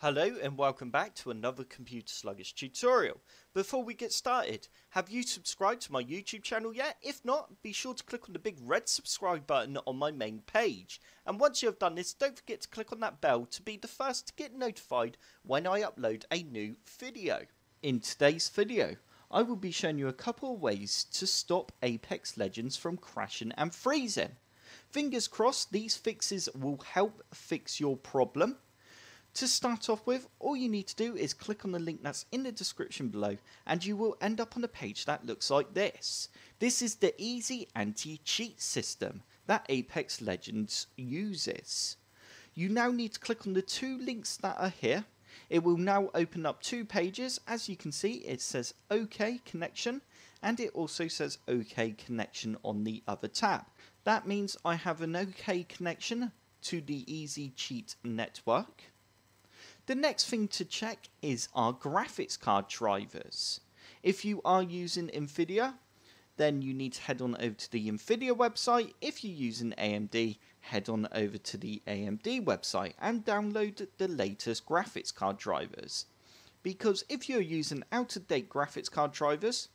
Hello and welcome back to another Computer Sluggish tutorial. Before we get started, have you subscribed to my YouTube channel yet? If not, be sure to click on the big red subscribe button on my main page. And once you have done this, don't forget to click on that bell to be the first to get notified when I upload a new video. In today's video, I will be showing you a couple of ways to stop Apex Legends from crashing and freezing. Fingers crossed these fixes will help fix your problem. To start off with, all you need to do is click on the link that's in the description below and you will end up on a page that looks like this. This is the easy anti-cheat system that Apex Legends uses. You now need to click on the two links that are here. It will now open up two pages. As you can see, it says OK connection and it also says OK connection on the other tab. That means I have an OK connection to the Easy Cheat network. The next thing to check is our graphics card drivers. If you are using NVIDIA, then you need to head on over to the NVIDIA website. If you're using AMD, head on over to the AMD website and download the latest graphics card drivers. Because if you're using out-of-date graphics card drivers,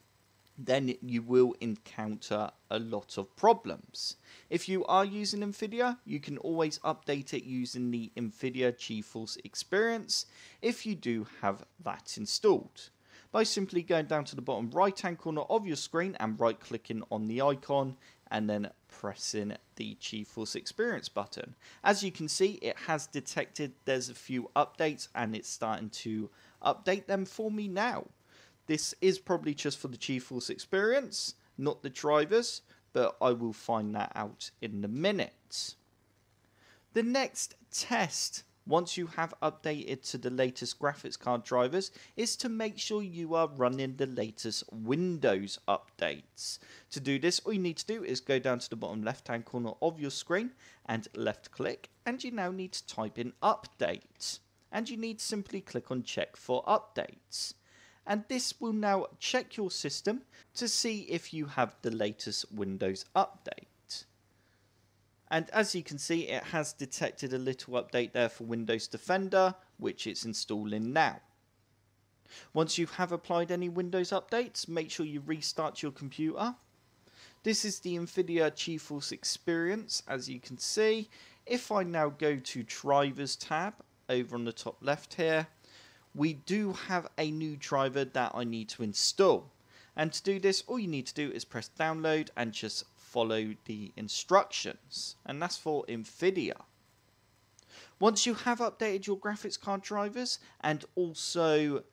then you will encounter a lot of problems. If you are using NVIDIA, you can always update it using the NVIDIA GeForce Experience if you do have that installed. By simply going down to the bottom right hand corner of your screen and right clicking on the icon and then pressing the GeForce Experience button. As you can see, it has detected there's a few updates and it's starting to update them for me now. This is probably just for the GeForce experience, not the drivers, but I will find that out in a minute. The next test, once you have updated to the latest graphics card drivers, is to make sure you are running the latest Windows updates. To do this, all you need to do is go down to the bottom left hand corner of your screen and left click, and you now need to type in update. And you need to simply click on check for updates and this will now check your system to see if you have the latest Windows update. And as you can see, it has detected a little update there for Windows Defender, which it's installing now. Once you have applied any Windows updates, make sure you restart your computer. This is the NVIDIA GeForce Experience, as you can see. If I now go to Drivers tab over on the top left here, we do have a new driver that I need to install. And to do this, all you need to do is press download and just follow the instructions. And that's for NVIDIA. Once you have updated your graphics card drivers and also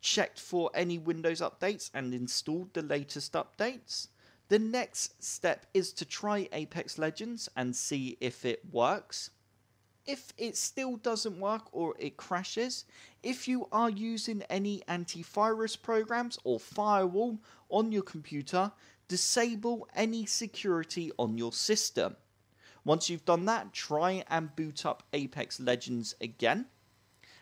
checked for any Windows updates and installed the latest updates, the next step is to try Apex Legends and see if it works if it still doesn't work or it crashes, if you are using any antivirus programs or firewall on your computer, disable any security on your system. Once you've done that, try and boot up Apex Legends again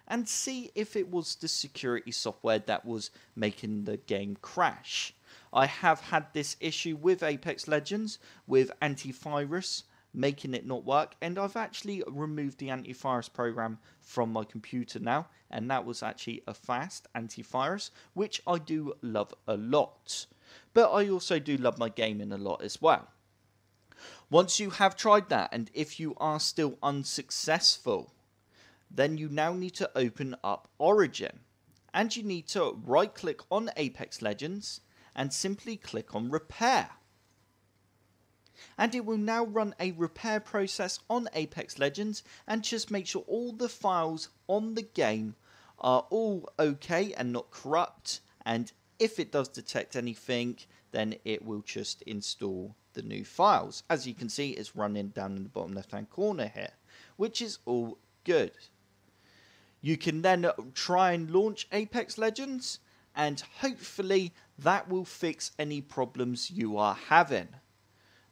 and see if it was the security software that was making the game crash. I have had this issue with Apex Legends with antivirus making it not work. And I've actually removed the antivirus program from my computer now, and that was actually Avast antivirus, which I do love a lot. But I also do love my gaming a lot as well. Once you have tried that, and if you are still unsuccessful, then you now need to open up Origin. And you need to right click on Apex Legends and simply click on Repair and it will now run a repair process on Apex Legends and just make sure all the files on the game are all okay and not corrupt and if it does detect anything then it will just install the new files. As you can see it's running down in the bottom left hand corner here which is all good. You can then try and launch Apex Legends and hopefully that will fix any problems you are having.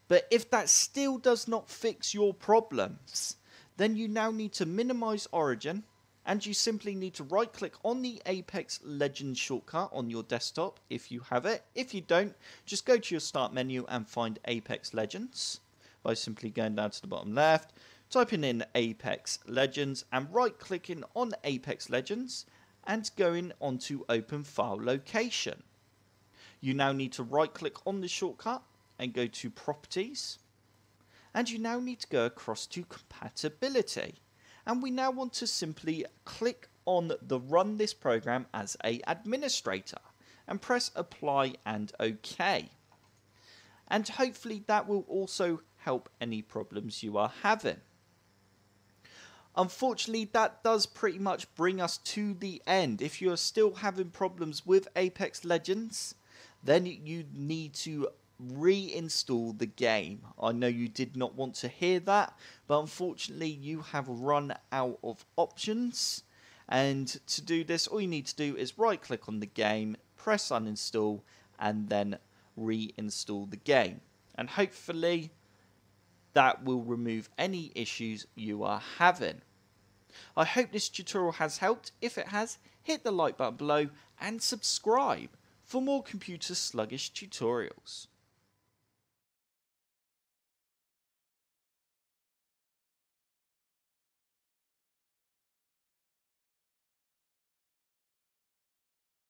But if that still does not fix your problems, then you now need to minimize origin and you simply need to right click on the Apex Legends shortcut on your desktop if you have it. If you don't, just go to your start menu and find Apex Legends by simply going down to the bottom left, typing in Apex Legends and right clicking on Apex Legends and going onto open file location. You now need to right click on the shortcut and go to properties and you now need to go across to compatibility and we now want to simply click on the run this program as a administrator and press apply and OK and hopefully that will also help any problems you are having. Unfortunately, that does pretty much bring us to the end. If you're still having problems with Apex Legends, then you need to reinstall the game. I know you did not want to hear that, but unfortunately, you have run out of options. And to do this, all you need to do is right click on the game, press uninstall, and then reinstall the game. And hopefully, that will remove any issues you are having. I hope this tutorial has helped. If it has, hit the like button below and subscribe for more computer sluggish tutorials.